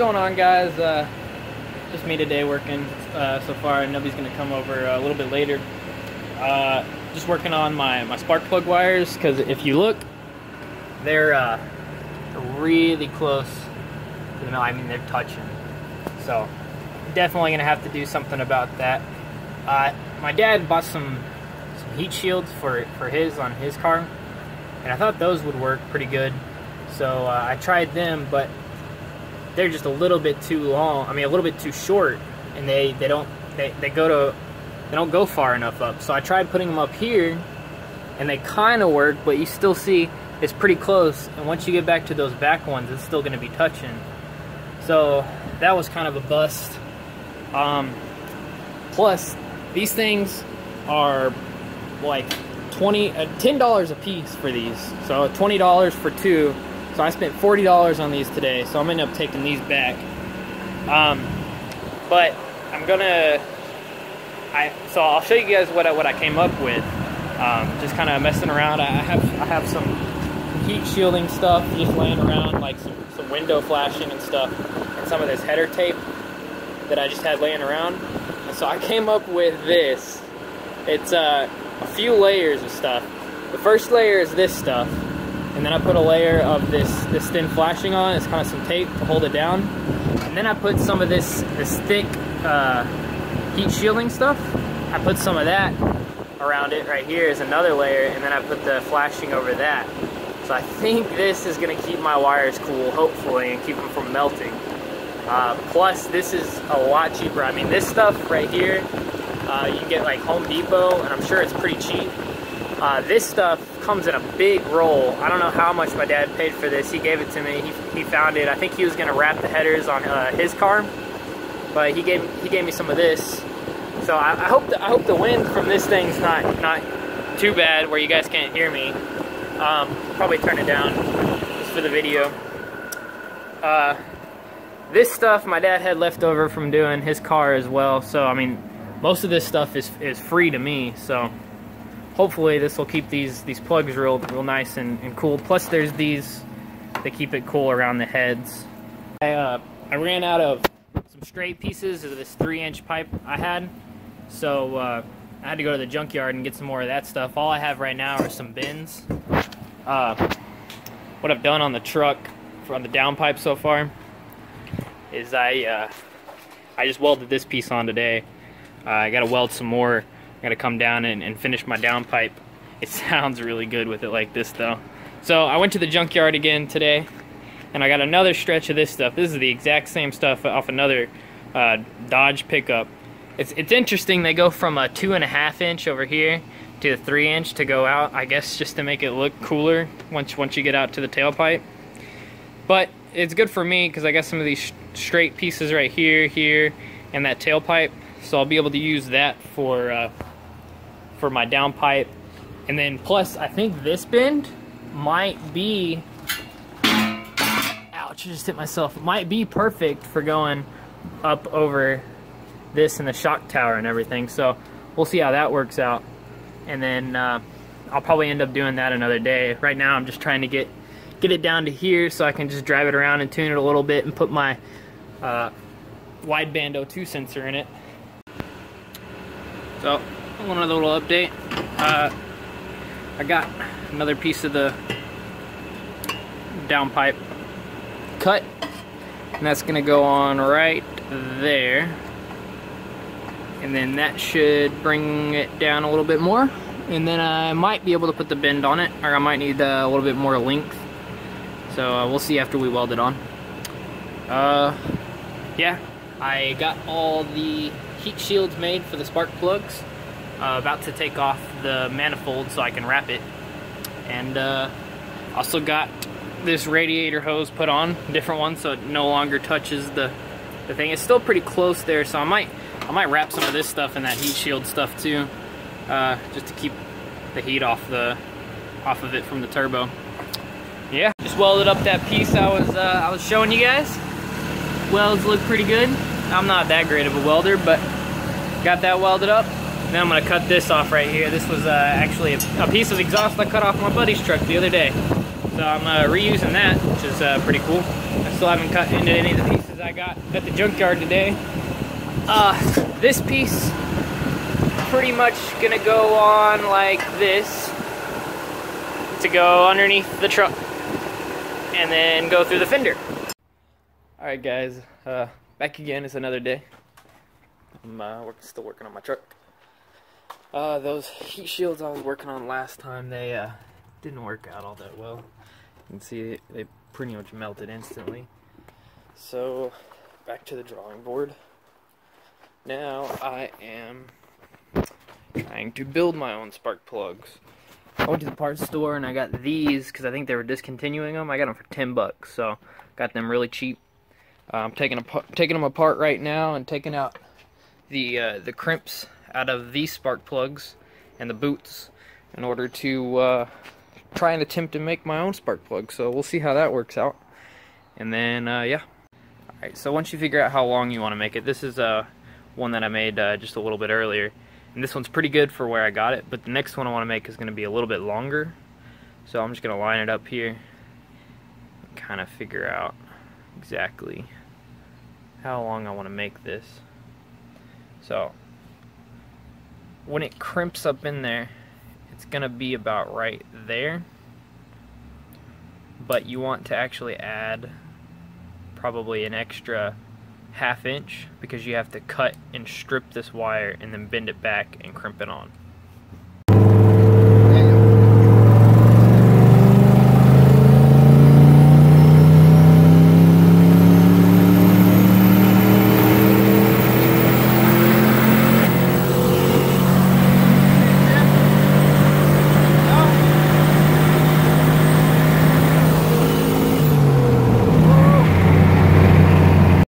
going on guys? Uh, just me today working uh, so far. Nobody's gonna come over uh, a little bit later. Uh, just working on my, my spark plug wires because if you look, they're uh, really close to the. I mean, they're touching. So definitely gonna have to do something about that. Uh, my dad bought some some heat shields for for his on his car, and I thought those would work pretty good. So I tried them, but they're just a little bit too long. I mean, a little bit too short, and they they don't they, they go to they don't go far enough up. So I tried putting them up here, and they kind of work, but you still see it's pretty close. And once you get back to those back ones, it's still going to be touching. So that was kind of a bust. Um, plus, these things are like 20 uh, $10 a piece for these. So $20 for two. So I spent $40 on these today. So I'm gonna end up taking these back. Um, but I'm gonna I so I'll show you guys what I, what I came up with. Um, just kind of messing around. I have I have some heat shielding stuff just laying around, like some, some window flashing and stuff, and some of this header tape that I just had laying around. And so I came up with this. It's uh, a few layers of stuff. The first layer is this stuff, and then I put a layer of this this thin flashing on. It's kind of some tape to hold it down, and then I put some of this this thick uh, heat shielding stuff. I put some of that around it right here is another layer, and then I put the flashing over that. So I think this is gonna keep my wires cool, hopefully, and keep them from melting. Uh, plus, this is a lot cheaper. I mean, this stuff right here, uh, you get like Home Depot, and I'm sure it's pretty cheap. Uh, this stuff comes in a big roll. I don't know how much my dad paid for this. He gave it to me. He, he found it. I think he was gonna wrap the headers on uh, his car, but he gave he gave me some of this. So I, I hope the, I hope the wind from this thing's not not too bad where you guys can't hear me. Um, probably turn it down just for the video. Uh, this stuff my dad had left over from doing his car as well. So I mean, most of this stuff is is free to me. So hopefully this will keep these these plugs real real nice and, and cool. Plus there's these that keep it cool around the heads. I uh, I ran out of some straight pieces of this three inch pipe I had. So uh, I had to go to the junkyard and get some more of that stuff. All I have right now are some bins. Uh, what I've done on the truck on the downpipe so far is I uh, I just welded this piece on today. Uh, I got to weld some more. I got to come down and, and finish my downpipe. It sounds really good with it like this though. So I went to the junkyard again today and I got another stretch of this stuff. This is the exact same stuff off another uh, Dodge pickup. It's, it's interesting, they go from a two and a half inch over here to the three inch to go out, I guess just to make it look cooler once, once you get out to the tailpipe. But it's good for me because I got some of these straight pieces right here, here, and that tailpipe. So I'll be able to use that for, uh, for my downpipe. And then plus, I think this bend might be, ouch, I just hit myself. Might be perfect for going up over this and the shock tower and everything. So we'll see how that works out. And then uh, I'll probably end up doing that another day. Right now I'm just trying to get get it down to here so I can just drive it around and tune it a little bit and put my uh, wideband O2 sensor in it. So one other little update. Uh, I got another piece of the downpipe cut and that's gonna go on right there. And then that should bring it down a little bit more. And then I might be able to put the bend on it or I might need uh, a little bit more length. So uh, we'll see after we weld it on. Uh, yeah. I got all the heat shields made for the spark plugs uh, about to take off the manifold so I can wrap it and uh, also got this radiator hose put on different one so it no longer touches the the thing it's still pretty close there so I might I might wrap some of this stuff in that heat shield stuff too, uh, just to keep the heat off the off of it from the turbo. Yeah, just welded up that piece I was uh, I was showing you guys. Welds look pretty good. I'm not that great of a welder, but got that welded up. Now I'm gonna cut this off right here. This was uh, actually a, a, piece of exhaust I cut off my buddy's truck the other day. So I'm uh, reusing that, which is uh, pretty cool. I still haven't cut into any of the pieces I got at the junkyard today. Uh, this piece pretty much gonna go on like this to go underneath the truck and then go through the fender. Alright guys, uh, back again, it's another day. I'm uh, working, still working on my truck. Uh, those heat shields I was working on last time, they uh, didn't work out all that well. You can see they pretty much melted instantly. So, back to the drawing board. Now I am trying to build my own spark plugs. I went to the parts store and I got these because I think they were discontinuing them. I got them for 10 bucks, so got them really cheap. I'm taking, taking them apart right now and taking out the, uh, the crimps out of these spark plugs and the boots in order to uh, try and attempt to make my own spark plug. So we'll see how that works out. And then, uh, yeah. Alright, so once you figure out how long you want to make it, this is uh, one that I made uh, just a little bit earlier. And this one's pretty good for where I got it, but the next one I want to make is going to be a little bit longer. So I'm just going to line it up here and kind of figure out exactly how long I want to make this. So when it crimps up in there, it's going to be about right there. But you want to actually add probably an extra half inch because you have to cut and strip this wire and then bend it back and crimp it on.